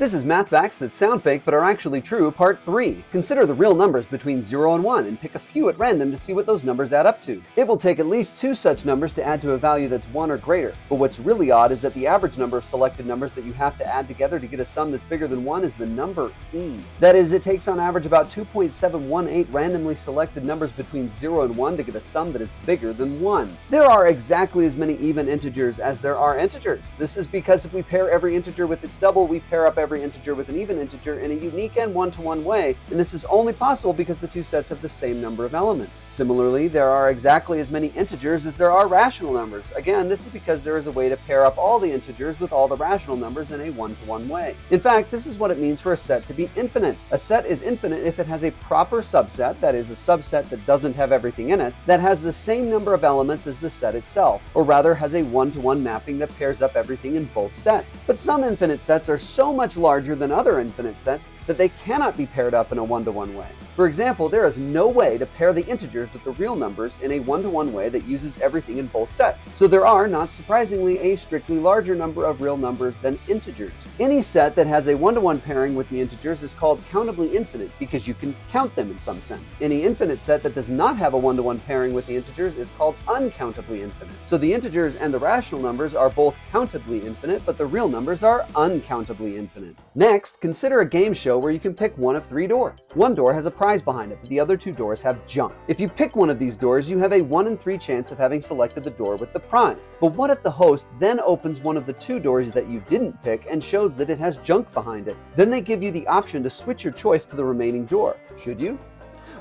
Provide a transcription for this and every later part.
This is math facts that sound fake but are actually true, part 3. Consider the real numbers between 0 and 1 and pick a few at random to see what those numbers add up to. It will take at least two such numbers to add to a value that's 1 or greater, but what's really odd is that the average number of selected numbers that you have to add together to get a sum that's bigger than 1 is the number e. That is, it takes on average about 2.718 randomly selected numbers between 0 and 1 to get a sum that is bigger than 1. There are exactly as many even integers as there are integers. This is because if we pair every integer with its double, we pair up every every integer with an even integer in a unique and one-to-one way, and this is only possible because the two sets have the same number of elements. Similarly, there are exactly as many integers as there are rational numbers. Again, this is because there is a way to pair up all the integers with all the rational numbers in a one-to-one -one way. In fact, this is what it means for a set to be infinite. A set is infinite if it has a proper subset, that is, a subset that doesn't have everything in it, that has the same number of elements as the set itself, or rather has a one-to-one -one mapping that pairs up everything in both sets. But some infinite sets are so much larger than other infinite sets that they cannot be paired up in a one-to-one way. For example, there is no way to pair the integers with the real numbers in a one-to-one way that uses everything in both sets. So there are, not surprisingly, a strictly larger number of real numbers than integers. Any set that has a one-to-one pairing with the integers is called countably infinite because you can count them in some sense. Any infinite set that does not have a one-to-one pairing with the integers is called uncountably infinite. So the integers and the rational numbers are both countably infinite, but the real numbers are uncountably infinite. Next, consider a game show where you can pick one of three doors. One door has a prize behind it, but the other two doors have junk. If you pick one of these doors, you have a 1 in 3 chance of having selected the door with the prize. But what if the host then opens one of the two doors that you didn't pick and shows that it has junk behind it? Then they give you the option to switch your choice to the remaining door. Should you?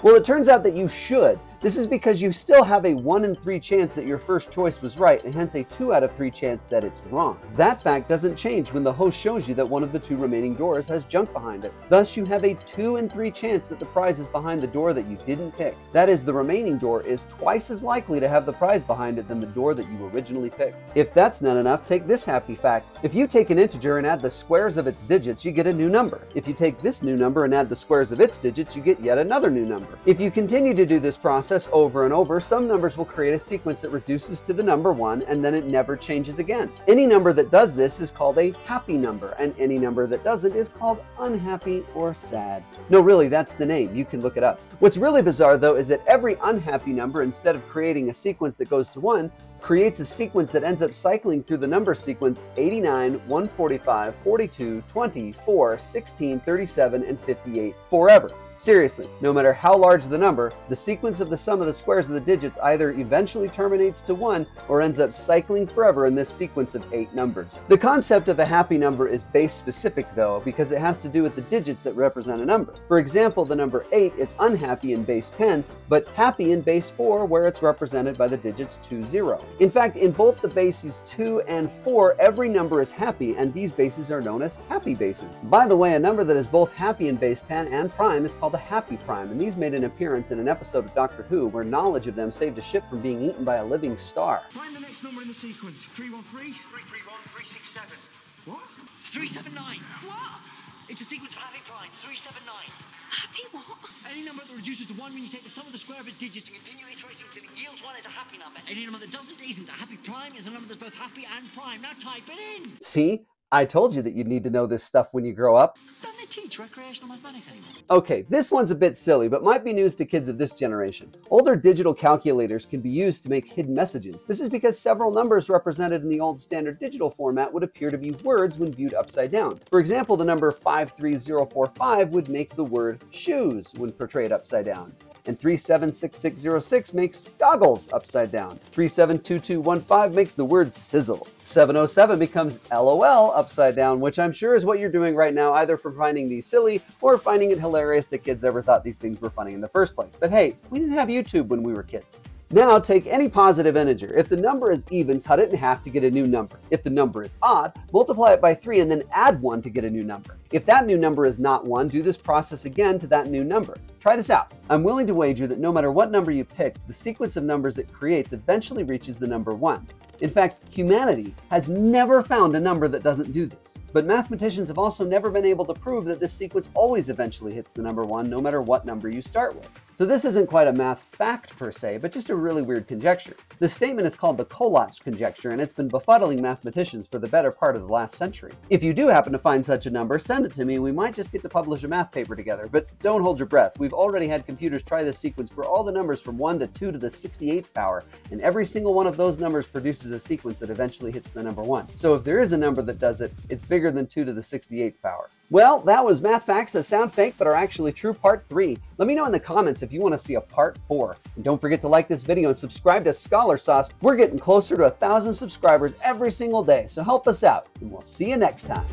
Well, it turns out that you should, this is because you still have a 1 in 3 chance that your first choice was right, and hence a 2 out of 3 chance that it's wrong. That fact doesn't change when the host shows you that one of the two remaining doors has junk behind it. Thus, you have a 2 in 3 chance that the prize is behind the door that you didn't pick. That is, the remaining door is twice as likely to have the prize behind it than the door that you originally picked. If that's not enough, take this happy fact. If you take an integer and add the squares of its digits, you get a new number. If you take this new number and add the squares of its digits, you get yet another new number. If you continue to do this process, process over and over, some numbers will create a sequence that reduces to the number 1 and then it never changes again. Any number that does this is called a happy number, and any number that doesn't is called unhappy or sad. No, really, that's the name. You can look it up. What's really bizarre, though, is that every unhappy number, instead of creating a sequence that goes to 1, creates a sequence that ends up cycling through the number sequence 89, 145, 42, 20, 4, 16, 37, and 58 forever. Seriously, no matter how large the number, the sequence of the sum of the squares of the digits either eventually terminates to 1 or ends up cycling forever in this sequence of 8 numbers. The concept of a happy number is base specific though, because it has to do with the digits that represent a number. For example, the number 8 is unhappy in base 10, but happy in base 4 where it's represented by the digits 2, 0. In fact, in both the bases 2 and 4, every number is happy, and these bases are known as happy bases. By the way, a number that is both happy in base 10 and prime is called a Happy Prime, and these made an appearance in an episode of Doctor Who where knowledge of them saved a ship from being eaten by a living star. Find the next number in the sequence. 313? 331, 367. What? 379. What? It's a sequence of Happy Prime. 379. Happy what? Any number that reduces to 1 when you take the sum of the square of its digits and continue iterating until it yields 1 is a happy number. Any number that doesn't isn't. A happy prime is a number that's both happy and prime. Now type it in. See? I told you that you'd need to know this stuff when you grow up. Don't they teach recreational mathematics anymore? Okay, this one's a bit silly, but might be news to kids of this generation. Older digital calculators can be used to make hidden messages. This is because several numbers represented in the old standard digital format would appear to be words when viewed upside down. For example, the number 53045 would make the word shoes when portrayed upside down and 376606 makes goggles upside down. 372215 makes the word sizzle. 707 becomes LOL upside down, which I'm sure is what you're doing right now, either for finding these silly or finding it hilarious that kids ever thought these things were funny in the first place. But hey, we didn't have YouTube when we were kids. Now take any positive integer. If the number is even, cut it in half to get a new number. If the number is odd, multiply it by 3 and then add 1 to get a new number. If that new number is not 1, do this process again to that new number. Try this out. I'm willing to wager that no matter what number you pick, the sequence of numbers it creates eventually reaches the number 1. In fact, humanity has never found a number that doesn't do this. But mathematicians have also never been able to prove that this sequence always eventually hits the number 1 no matter what number you start with. So this isn't quite a math fact per se, but just a really weird conjecture. This statement is called the Collatz conjecture, and it's been befuddling mathematicians for the better part of the last century. If you do happen to find such a number, send it to me and we might just get to publish a math paper together. But don't hold your breath. We've already had computers try this sequence for all the numbers from 1 to 2 to the 68th power, and every single one of those numbers produces a sequence that eventually hits the number 1. So if there is a number that does it, it's bigger than 2 to the 68th power. Well, that was math facts that sound fake but are actually true part 3. Let me know in the comments if you want to see a part 4. And don't forget to like this video and subscribe to Scholar Sauce. We're getting closer to a thousand subscribers every single day, so help us out, and we'll see you next time.